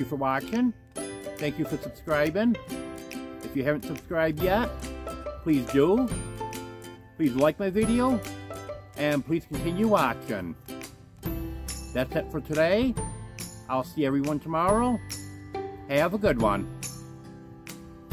You for watching. Thank you for subscribing. If you haven't subscribed yet, please do. Please like my video, and please continue watching. That's it for today. I'll see everyone tomorrow. Have a good one.